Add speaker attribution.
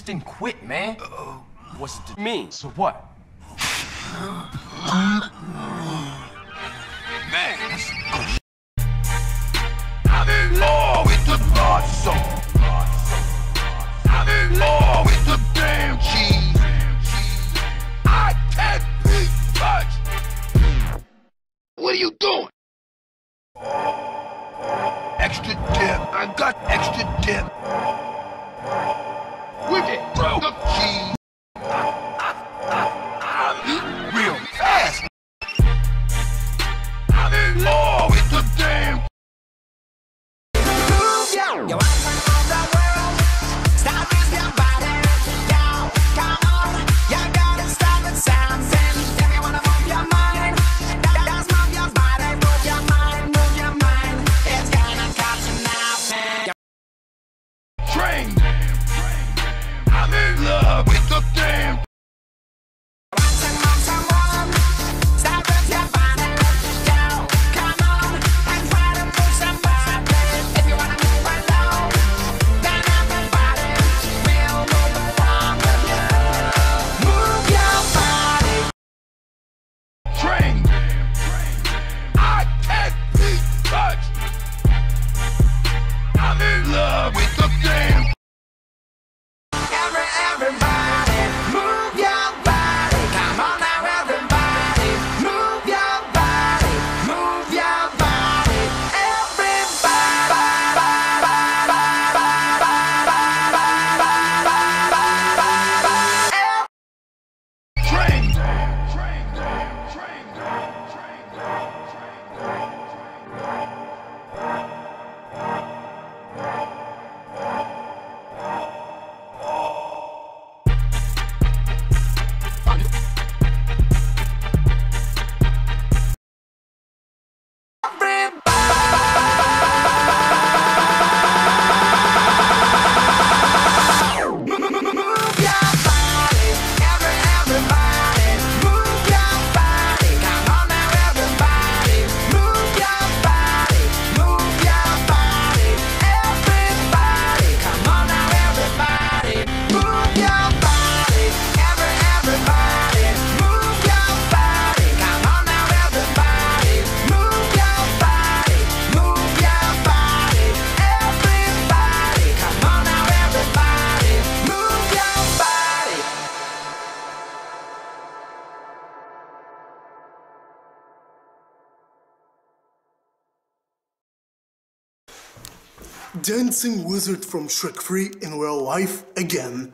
Speaker 1: just didn't quit, man. What's it mean? So what?
Speaker 2: Man, with the blood What are you doing? Extra dip. I got extra dip with it. Bro.
Speaker 3: dancing wizard from Shrek 3 in real life again.